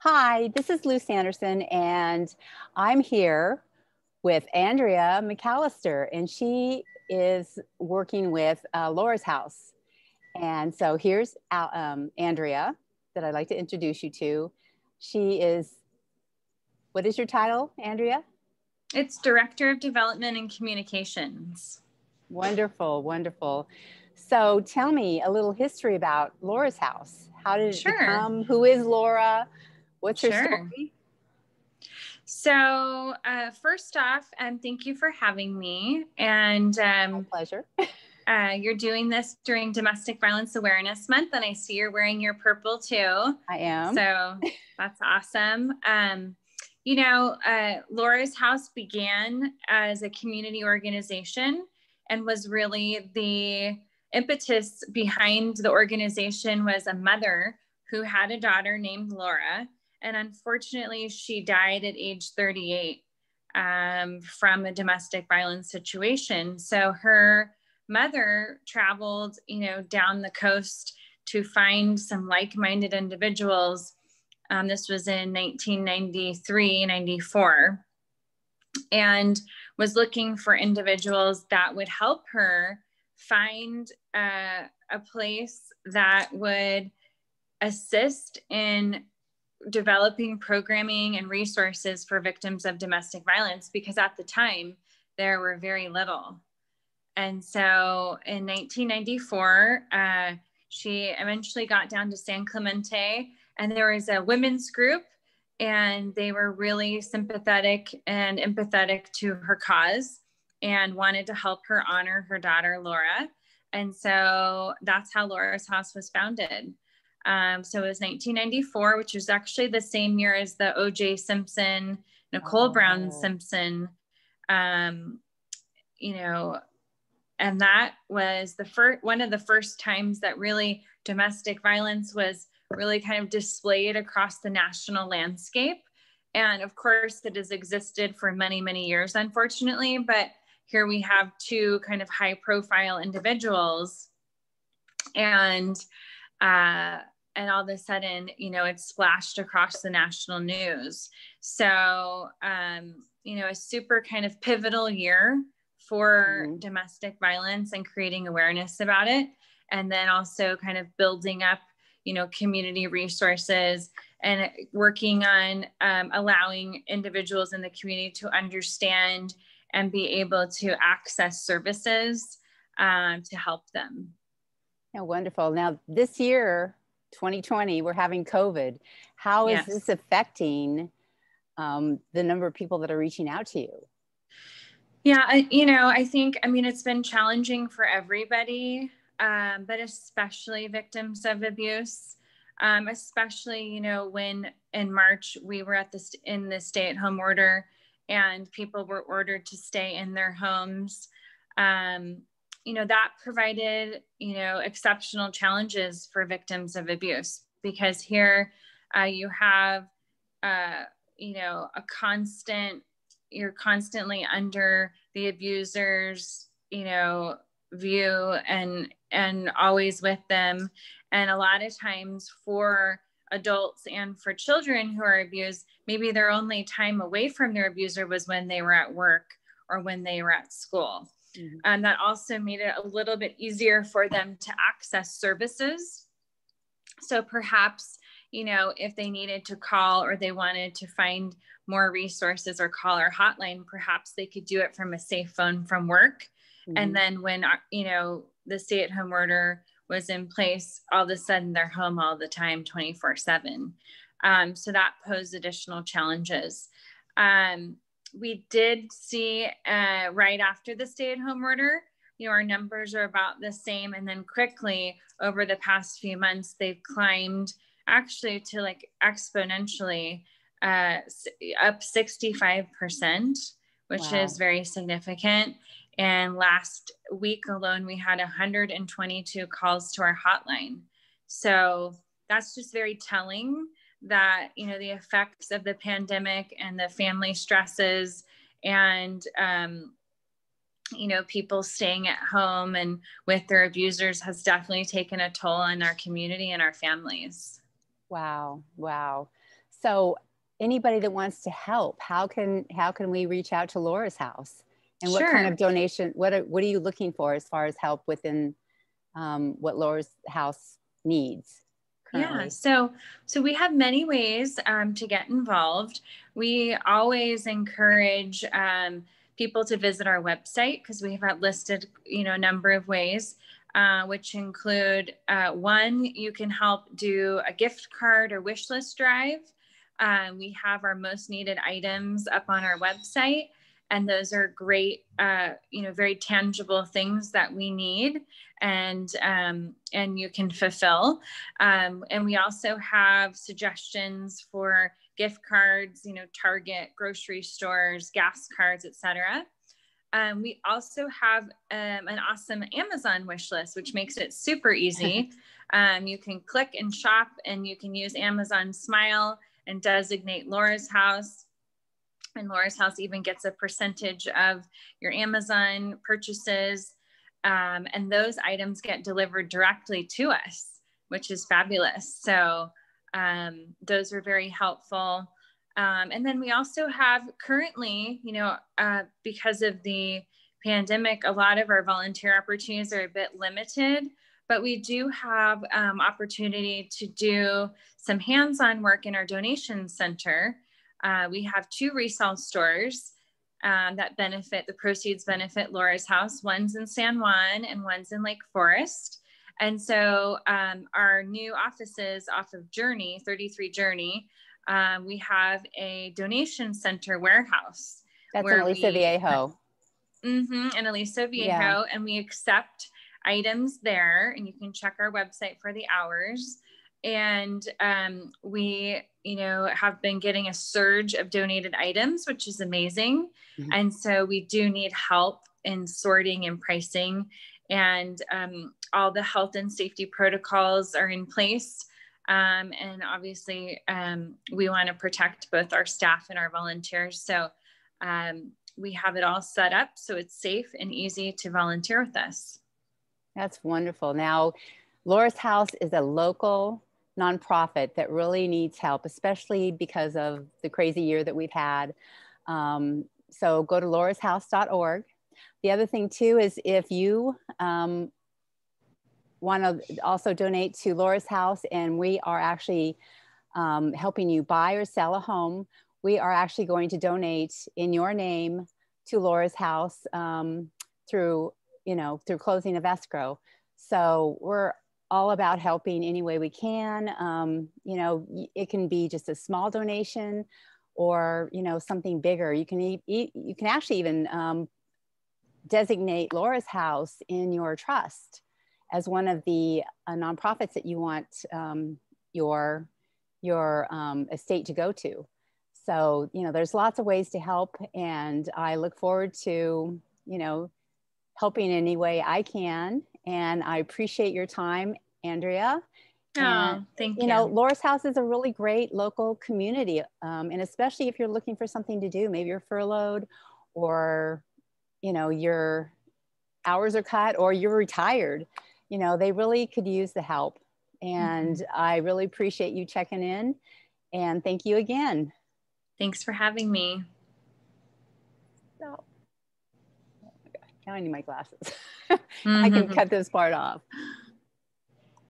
Hi, this is Lou Sanderson, and I'm here with Andrea McAllister, and she is working with uh, Laura's House. And so here's um, Andrea that I'd like to introduce you to. She is, what is your title, Andrea? It's Director of Development and Communications. Wonderful, wonderful. So tell me a little history about Laura's House. How did it sure. become? Who is Laura? What's sure. your story? So, uh, first off, um, thank you for having me. And um, My pleasure. uh, you're doing this during Domestic Violence Awareness Month, and I see you're wearing your purple too. I am. So that's awesome. Um, you know, uh, Laura's House began as a community organization and was really the impetus behind the organization was a mother who had a daughter named Laura and unfortunately, she died at age 38 um, from a domestic violence situation. So her mother traveled, you know, down the coast to find some like-minded individuals. Um, this was in 1993, 94, and was looking for individuals that would help her find uh, a place that would assist in developing programming and resources for victims of domestic violence because at the time there were very little. And so in 1994, uh, she eventually got down to San Clemente, and there was a women's group, and they were really sympathetic and empathetic to her cause and wanted to help her honor her daughter, Laura. And so that's how Laura's House was founded. Um, so it was 1994, which was actually the same year as the O.J. Simpson, Nicole oh. Brown Simpson, um, you know, and that was the first one of the first times that really domestic violence was really kind of displayed across the national landscape. And of course, it has existed for many, many years, unfortunately. But here we have two kind of high profile individuals. And uh, and all of a sudden, you know, it's splashed across the national news. So, um, you know, a super kind of pivotal year for mm-hmm. domestic violence and creating awareness about it. And then also kind of building up, you know, community resources and working on um, allowing individuals in the community to understand and be able to access services um, to help them. Yeah, wonderful. Now, this year, 2020, we're having COVID. How is yes. this affecting um, the number of people that are reaching out to you? Yeah, I, you know, I think, I mean, it's been challenging for everybody, um, but especially victims of abuse. Um, especially, you know, when in March we were at this in the stay-at-home order, and people were ordered to stay in their homes. Um, you know that provided you know exceptional challenges for victims of abuse. Because here uh, you have uh, you know a constant you're constantly under the abuser's you know view and and always with them. And a lot of times for adults and for children who are abused maybe their only time away from their abuser was when they were at work or when they were at school Mm-hmm. And that also made it a little bit easier for them to access services. So perhaps, you know, if they needed to call or they wanted to find more resources or call our hotline, perhaps they could do it from a safe phone from work. Mm-hmm. And then when, uh, you know, the stay at home order was in place, all of a sudden they're home all the time, 24 7. Um, so that posed additional challenges. Um, we did see uh, right after the stay at home order, you know, our numbers are about the same. And then quickly over the past few months, they've climbed actually to like exponentially uh, up 65%, which wow. is very significant. And last week alone, we had 122 calls to our hotline. So that's just very telling that you know the effects of the pandemic and the family stresses and um, you know people staying at home and with their abusers has definitely taken a toll on our community and our families wow wow so anybody that wants to help, how can how can we reach out to Laura's house? And what Sure. kind of donation? What are, what are you looking for as far as help within um, what Laura's house needs? Currently? Yeah, so so we have many ways um, to get involved. We always encourage um, people to visit our website because we have listed, you know, a number of ways, uh, which include uh, one, you can help do a gift card or wish list drive. Um, we have our most needed items up on our website, and those are great, uh, you know, very tangible things that we need, and um, and you can fulfill. Um, and we also have suggestions for gift cards, you know, Target, grocery stores, gas cards, etc. Um, we also have um, an awesome Amazon wish list, which makes it super easy. um, you can click and shop, and you can use Amazon Smile and designate Laura's house. And Laura's house even gets a percentage of your Amazon purchases. Um, and those items get delivered directly to us, which is fabulous. So um, those are very helpful. Um, and then we also have currently, you know, uh, because of the pandemic, a lot of our volunteer opportunities are a bit limited, but we do have um, opportunity to do some hands-on work in our donation center. Uh, we have two resale stores um, that benefit, the proceeds benefit Laura's house. One's in San Juan and one's in Lake Forest. And so um, our new offices off of Journey, 33 Journey, um, we have a donation center warehouse. That's in Aliso we- Viejo. Mm-hmm, and Aliso Viejo, Yeah. and we accept items there, and you can check our website for the hours. And um, we, you know, have been getting a surge of donated items, which is amazing. Mhm. And so we do need help in sorting and pricing, and um, all the health and safety protocols are in place. Um, and obviously, um, we want to protect both our staff and our volunteers. So um, we have it all set up so it's safe and easy to volunteer with us. That's wonderful. Now, Laura's House is a local nonprofit that really needs help, especially because of the crazy year that we've had. Um, so go to laurashouse.org. The other thing too is if you um, want to also donate to Laura's House, and we are actually um, helping you buy or sell a home, we are actually going to donate in your name to Laura's House um, through, you know, through closing of escrow. So we're all about helping any way we can. Um, you know, it can be just a small donation or, you know, something bigger. You can, e- e- you can actually even um, designate Laura's House in your trust as one of the uh, nonprofits that you want um, your, your um, estate to go to. So, you know, there's lots of ways to help and I look forward to, you know, helping any way I can. And I appreciate your time, Andrea. Oh, And, thank you. you know, Laura's House is a really great local community. Um, and especially if you're looking for something to do, maybe you're furloughed or, you know, your hours are cut or you're retired, you know, they really could use the help. And I really appreciate you checking in. And thank you again. Thanks for having me. So, oh my gosh, now I need my glasses. I can Mhm. cut this part off.